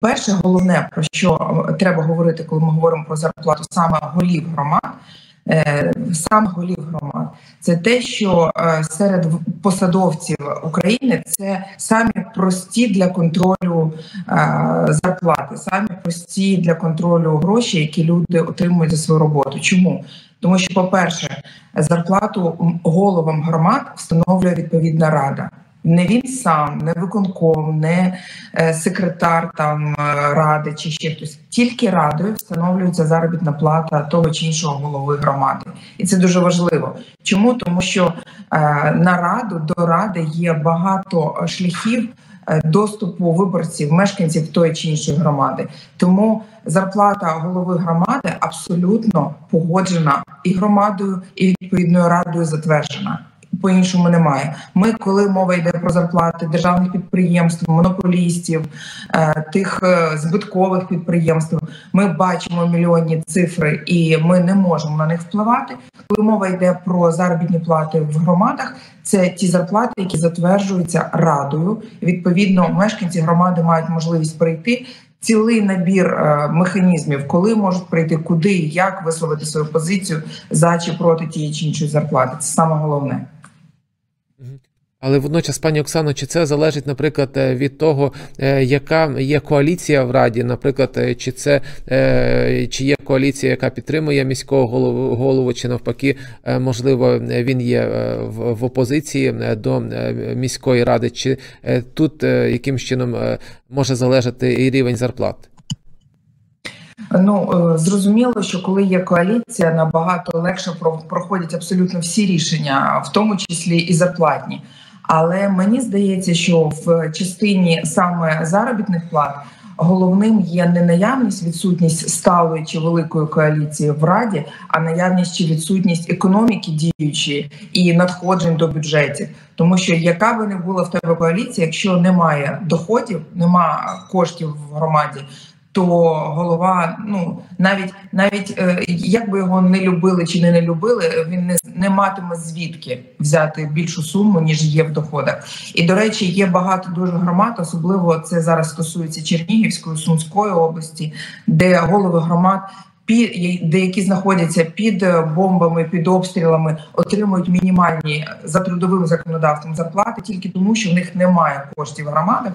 Перше, головне про що треба говорити, коли ми говоримо про зарплату саме голів громад. Е, сам голів громад це те, що е, серед посадовців України це самі прості для контролю е, зарплати, самі прості для контролю гроші, які люди отримують за свою роботу. Чому? Тому що, по перше, зарплату головам громад встановлює відповідна рада. Не він сам, не виконком, не е, секретар там е, ради чи ще хтось. Тільки радою встановлюється заробітна плата того чи іншого голови громади, і це дуже важливо. Чому тому, що е, на раду до ради є багато шляхів доступу виборців, мешканців тої чи іншої громади. Тому зарплата голови громади абсолютно погоджена і громадою, і відповідною радою затверджена по іншому немає. Ми, коли мова йде про зарплати державних підприємств, монополістів, е, тих е, збиткових підприємств, ми бачимо мільйонні цифри, і ми не можемо на них впливати. Коли мова йде про заробітні плати в громадах, це ті зарплати, які затверджуються радою. Відповідно, мешканці громади мають можливість прийти. Цілий набір е, механізмів, коли можуть прийти, куди і як висловити свою позицію за чи проти тієї чи іншої зарплати. Це саме головне. Але водночас, пані Оксано, чи це залежить, наприклад, е, від того, е, яка є коаліція в Раді, наприклад, е, чи це чи є коаліція, яка підтримує міського голову, голову чи навпаки, можливо, він є в опозиції до міської ради, чи тут яким чином може залежати і рівень зарплат? Ну зрозуміло, що коли є коаліція, набагато легше проходять абсолютно всі рішення, в тому числі і зарплатні. Але мені здається, що в частині саме заробітних плат головним є не наявність, відсутність сталої чи великої коаліції в раді, а наявність чи відсутність економіки діючої і надходжень до бюджетів. Тому що яка би не була в тебе коаліція, якщо немає доходів, немає коштів в громаді, то голова, ну навіть навіть е, як би його не любили чи не не любили, він не не матиме звідки взяти більшу суму ніж є в доходах. І до речі, є багато дуже громад, особливо це зараз стосується Чернігівської Сумської області, де голови громад. Деякі знаходяться під бомбами, під обстрілами, отримують мінімальні за трудовим законодавством зарплати тільки тому, що в них немає коштів в громадах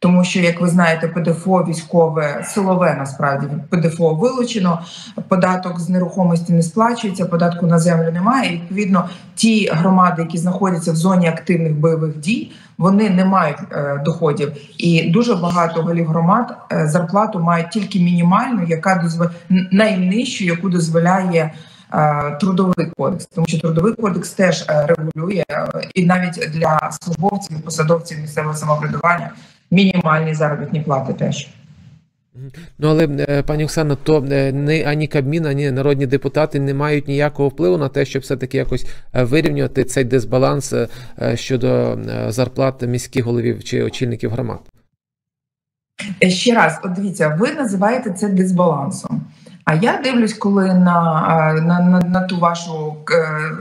тому що, як ви знаєте, ПДФО військове силове насправді ПДФО вилучено, податок з нерухомості не сплачується, податку на землю немає. І, Відповідно, ті громади, які знаходяться в зоні активних бойових дій, вони не мають е, доходів, і дуже багато голів громад е, зарплату мають тільки мінімальну, яка дозволяє найнижчу, яку дозволяє. Е, трудовий кодекс, тому що трудовий кодекс теж е, регулює е, і навіть для службовців і посадовців місцевого самоврядування мінімальні заробітні плати теж. Ну, але пані Оксано, то не ані Кабмін, ані народні депутати не мають ніякого впливу на те, щоб все-таки якось вирівнювати цей дисбаланс щодо зарплат міських головів чи очільників громад. Ще раз, от дивіться, ви називаєте це дисбалансом. А я дивлюсь, коли на на, на, на ту вашу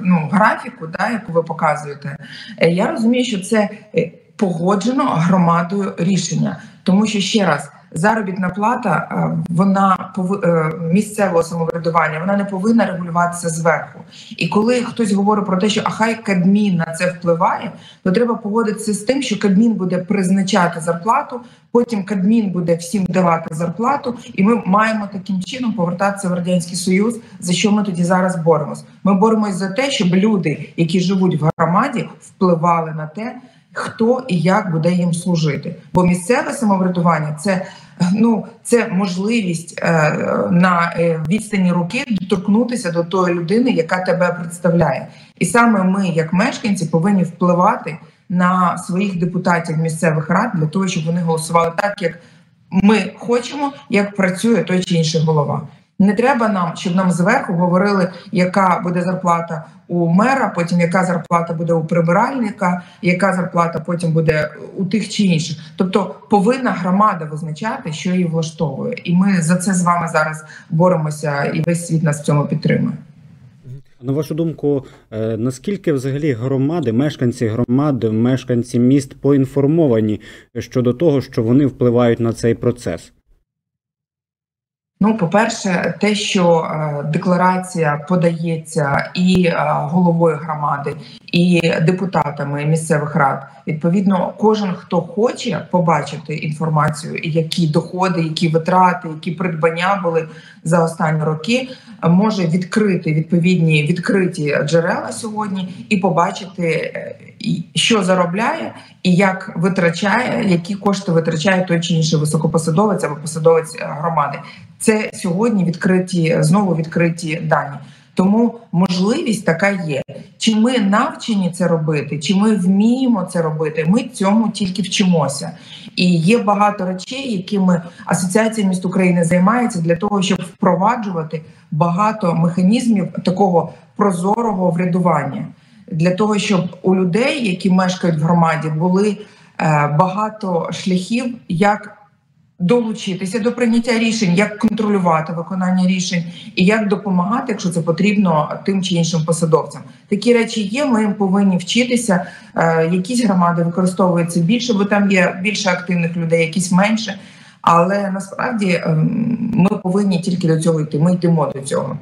ну, графіку, да, яку ви показуєте, е, я розумію, що це е, погоджено громадою рішення, тому що ще раз. Заробітна плата е, вона е, місцевого самоврядування, вона не повинна регулюватися зверху. І коли хтось говорить про те, що а хай Кабмін на це впливає, то треба погодитися з тим, що Кабмін буде призначати зарплату. Потім Кабмін буде всім давати зарплату, і ми маємо таким чином повертатися в радянський союз. За що ми тоді зараз боремось? Ми боремось за те, щоб люди, які живуть в громаді, впливали на те хто і як буде їм служити. Бо місцеве самоврядування це ну це можливість е, на е, відстані руки доторкнутися до тої людини, яка тебе представляє, і саме ми, як мешканці, повинні впливати на своїх депутатів місцевих рад для того, щоб вони голосували так, як ми хочемо, як працює той чи інший голова. Не треба нам, щоб нам зверху говорили, яка буде зарплата у мера, потім яка зарплата буде у прибиральника, яка зарплата потім буде у тих чи інших. Тобто повинна громада визначати, що її влаштовує, і ми за це з вами зараз боремося, і весь світ нас в цьому підтримує. На вашу думку, е, наскільки взагалі громади, мешканці громад, мешканці міст поінформовані щодо того, що вони впливають на цей процес? Ну, по-перше, те, що е, декларація подається і е, головою громади, і депутатами місцевих рад, відповідно, кожен хто хоче побачити інформацію, які доходи, які витрати, які придбання були за останні роки, може відкрити відповідні відкриті джерела сьогодні і побачити, е, що заробляє і як витрачає, які кошти витрачає той чи інший високопосадовець або посадовець громади. Це сьогодні відкриті знову відкриті дані. Тому можливість така є. Чи ми навчені це робити, чи ми вміємо це робити? Ми цьому тільки вчимося. І є багато речей, якими асоціація міст України займається для того, щоб впроваджувати багато механізмів такого прозорого врядування, для того, щоб у людей, які мешкають в громаді, були е, багато шляхів, як долучитися до прийняття рішень, як контролювати виконання рішень і як допомагати, якщо це потрібно, тим чи іншим посадовцям. Такі речі є. Ми повинні вчитися. Е, якісь громади використовуються більше, бо там є більше активних людей, якісь менше. Але насправді ем, ми повинні тільки до цього йти. Ми йдемо до цього.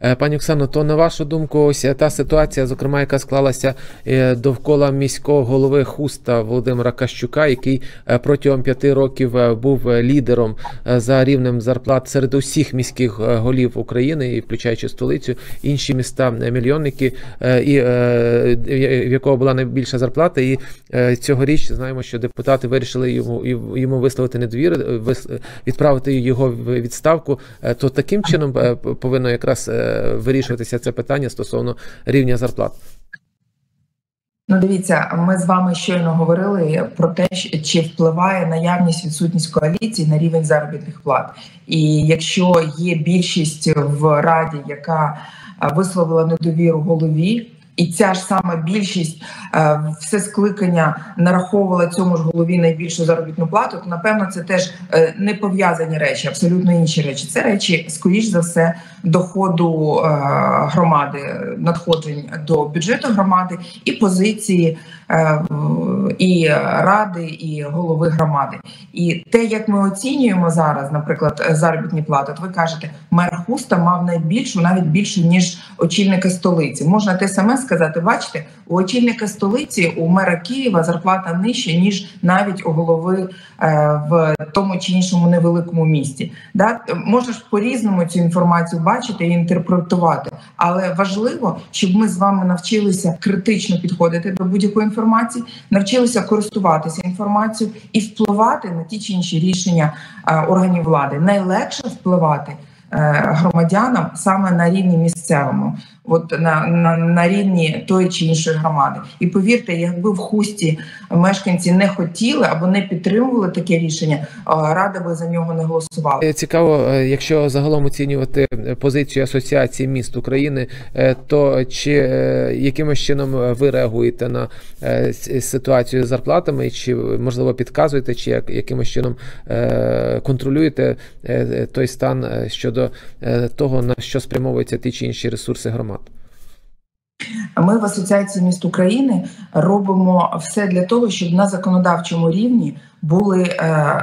Е, пані Оксано, то на вашу думку, ось та ситуація, зокрема, яка склалася е, довкола міського голови хуста Володимира Кащука, який е, протягом п'яти років був лідером за рівнем зарплат серед усіх міських голів України, і включаючи столицю, інші міста мільйонники, і в якого була найбільша зарплата. І цьогоріч знаємо, що депутати вирішили йому йому висловити недовіру, відправити його в відставку. То таким чином повинно як якраз е, вирішуватися це питання стосовно рівня зарплат? Ну, дивіться, ми з вами щойно говорили про те, чи впливає наявність відсутність коаліції на рівень заробітних плат. І якщо є більшість в раді, яка висловила недовіру голові. І ця ж сама більшість е, все скликання нараховувала цьому ж голові найбільшу заробітну плату. То напевно це теж е, не пов'язані речі, абсолютно інші речі. Це речі, скоріш за все, доходу е, громади, надходжень до бюджету громади і позиції і ради, і голови громади. І те, як ми оцінюємо зараз, наприклад, заробітні плати, от ви кажете, мер Хуста мав найбільшу, навіть більшу ніж очільника столиці. Можна те саме сказати, бачите, у очільника столиці у мера Києва зарплата нижча ніж навіть у голови е, в тому чи іншому невеликому місті. Да? Можна ж по різному цю інформацію бачити і інтерпретувати, але важливо, щоб ми з вами навчилися критично підходити до будь-якої інформації, навчилися користуватися інформацією і впливати на ті чи інші рішення е, органів влади. Найлегше впливати. Е, громадянам саме на рівні місцевому, от на, на, на рівні тої чи іншої громади. І повірте, якби в хусті мешканці не хотіли або не підтримували таке рішення, е, рада би за нього не голосувала. Е, цікаво, якщо загалом оцінювати позицію асоціації міст України, то чи якимось чином ви реагуєте на ситуацію з зарплатами, чи можливо підказуєте, чи як якимось чином контролюєте той стан щодо? е, того, на що спрямовуються ті чи інші ресурси громад? Ми в Асоціації міст України робимо все для того, щоб на законодавчому рівні були е,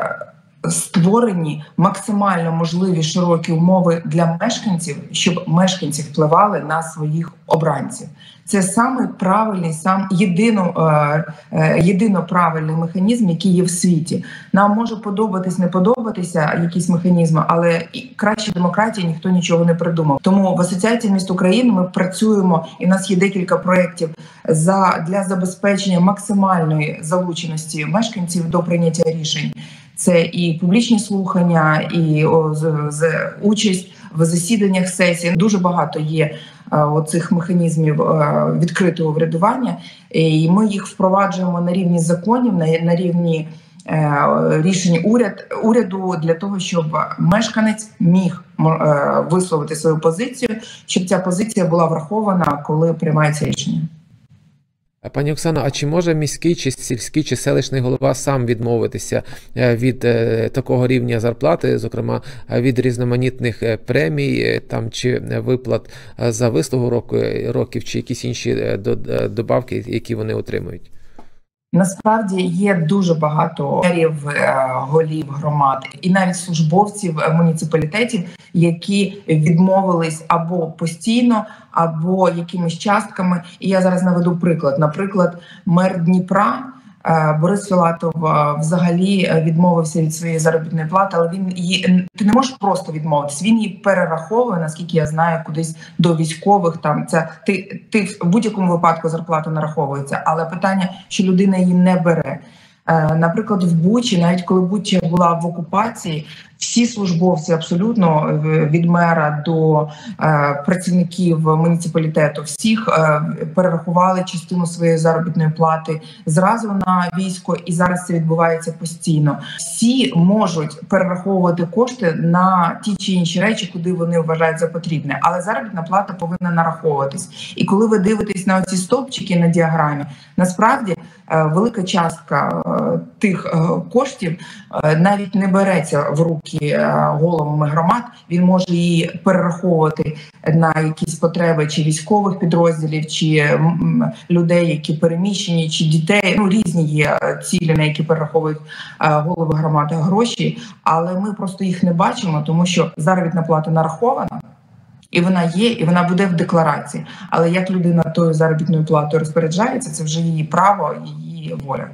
створені максимально можливі широкі умови для мешканців, щоб мешканці впливали на своїх обранців. Це саме правильний, сам єдино е, е, єдино правильний механізм, який є в світі. Нам може подобатись, не подобатися якісь механізми, але краще демократії ніхто нічого не придумав. Тому в асоціації міст України ми працюємо, і в нас є декілька проєктів за для забезпечення максимальної залученості мешканців до прийняття рішень. Це і публічні слухання, і о, з, з участь в засіданнях сесії. Дуже багато є оцих механізмів е, відкритого врядування, і ми їх впроваджуємо на рівні законів, на, на рівні е, рішень уряд уряду для того, щоб мешканець міг висловити свою позицію, щоб ця позиція була врахована, коли приймається рішення. Пані Оксано, а чи може міський чи сільський чи селищний голова сам відмовитися е, від е, такого рівня зарплати, зокрема е, від різноманітних премій там чи виплат за вислугу років, чи якісь інші добавки, які вони отримують? Насправді є дуже багато мерів, е, голів громад і навіть службовців е, муніципалітетів, які відмовились або постійно, або якимись частками. І я зараз наведу приклад. Наприклад, мер Дніпра. Е, Борис Філатов е, взагалі е, відмовився від своєї заробітної плати, але він її ти не можеш просто відмовитись. Він її перераховує, наскільки я знаю, кудись до військових. Там це ти ти в будь-якому випадку зарплата нараховується, але питання, що людина її не бере. Наприклад, в Бучі, навіть коли Буча була в окупації, всі службовці абсолютно від мера до е, працівників муніципалітету всіх е, перерахували частину своєї заробітної плати зразу на військо, і зараз це відбувається постійно. Всі можуть перераховувати кошти на ті чи інші речі, куди вони вважають за потрібне, але заробітна плата повинна нараховуватись. І коли ви дивитесь на ці стовпчики на діаграмі, насправді е, велика частка е, тих е, коштів е, навіть не береться в руки е, головами громад, він може її перераховувати на якісь потреби чи військових підрозділів, чи людей, які переміщені, чи дітей. Ну різні є цілі, на які перераховують е, голови громади гроші, але ми просто їх не бачимо, тому що заробітна плата нарахована. І вона є, і вона буде в декларації. Але як людина тою заробітною платою розпоряджається, це вже її право, її воля.